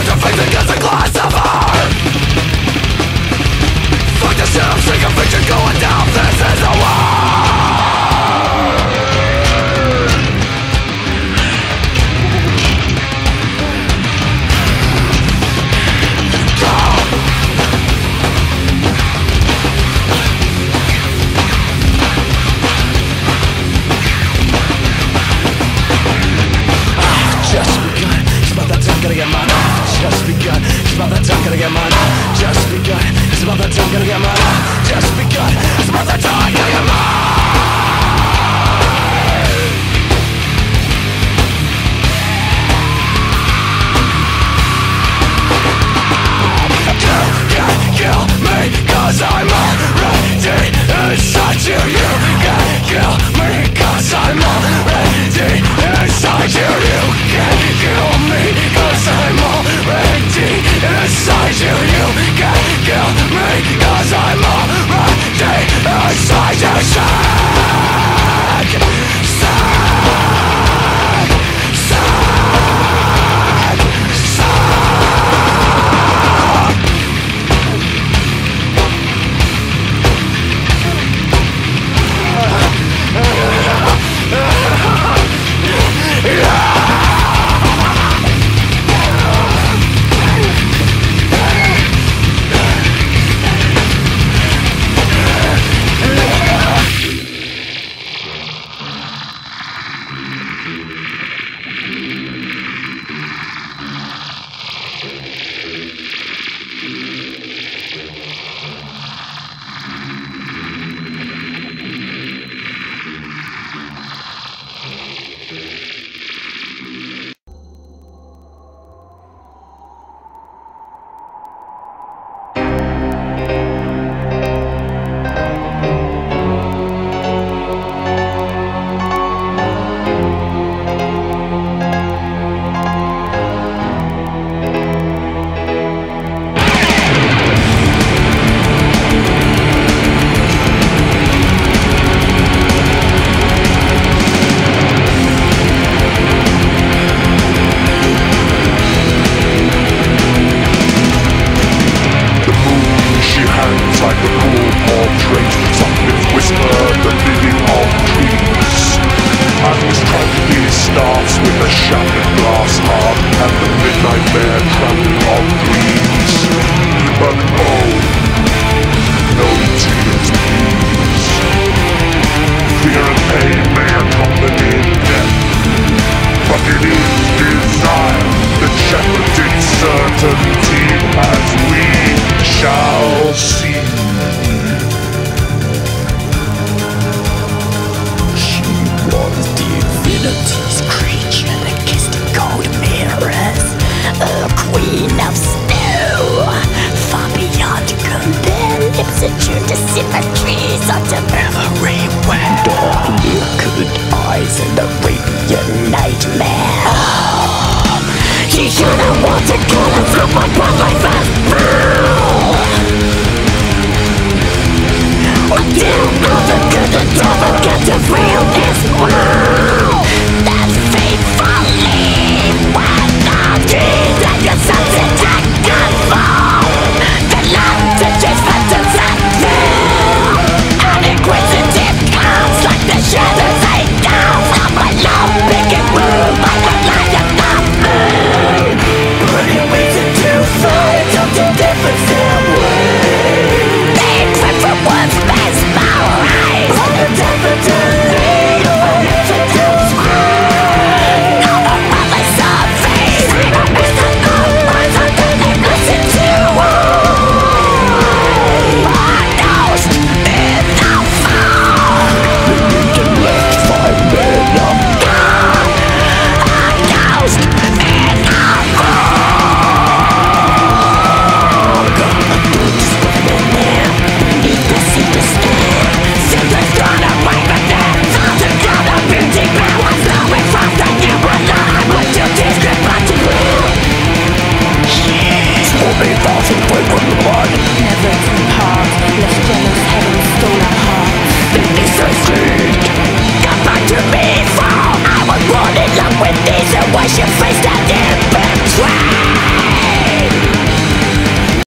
Watch your face again And the midnight mare